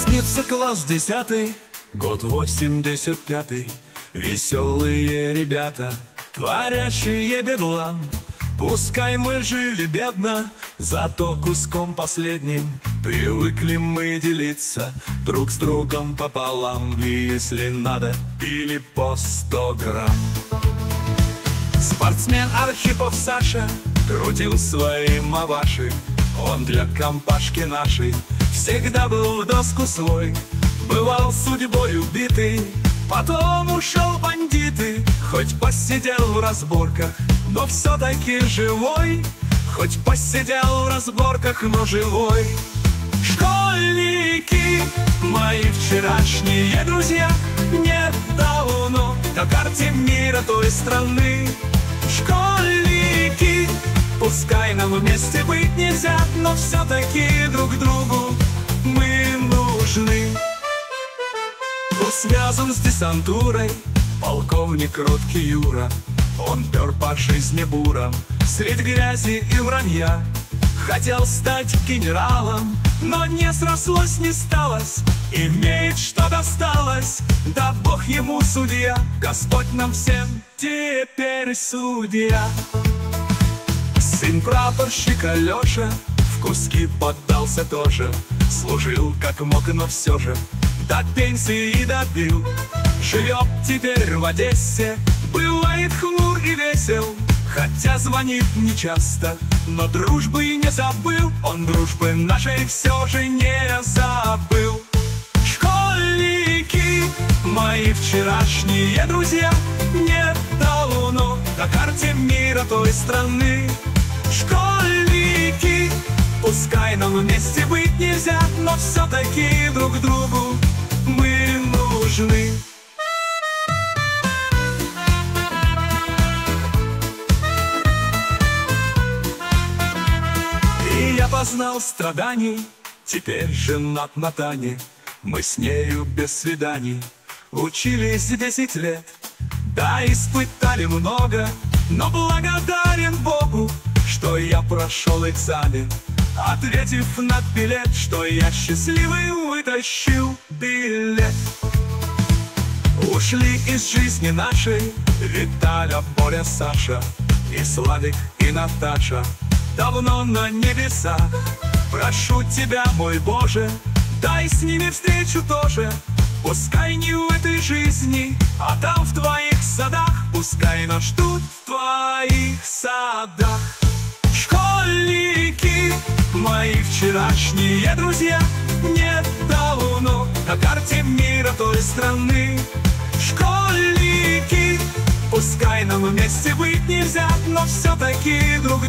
снится класс десятый, год восемьдесят пятый. Веселые ребята, творящие бедлам. Пускай мы жили бедно, зато куском последним Привыкли мы делиться друг с другом пополам И если надо, пили по сто грамм Спортсмен Архипов Саша крутил свои маваши Он для компашки нашей всегда был в доску свой Бывал судьбой убитый, потом ушел бандиты. Хоть посидел в разборках, но все-таки живой. Хоть посидел в разборках, но живой. Школьники, мои вчерашние друзья Не давно на карте мира той страны. Школьники, пускай нам вместе быть нельзя Но все-таки Связан с десантурой. Полковник Роткий Юра Он пер по жизни буром. Средь грязи и вранья Хотел стать генералом, но не срослось, не сталось Имеет, что досталось, да Бог ему судья Господь нам всем теперь судья. Сын прапорщика Леша в куски поддался тоже Служил как мог, но все же до пенсии добил. Живет теперь в Одессе, бывает хмур и весел. Хотя звонит нечасто, но дружбы не забыл. Он дружбы нашей все же не забыл. Школьники, мои вчерашние друзья Не давно на карте мира той страны. Школьники, пускай нам вместе быть нельзя Но все-таки друг другу И я познал страданий, теперь женат на Тане. Мы с нею без свиданий учились десять лет. Да, испытали много, но благодарен Богу, что я прошел экзамен. Ответив на билет, что я счастливый вытащил билет. Ушли из жизни нашей Виталя, Боря, Саша И Славик, и Наташа. Давно на небесах Прошу тебя, мой Боже Дай с ними встречу тоже. Пускай не в этой жизни А там в твоих садах. Пускай нас ждут в твоих садах. Школьники, мои вчерашние друзья Не давно на карте мира той страны. Школьники, пускай нам вместе быть нельзя Но все-таки друг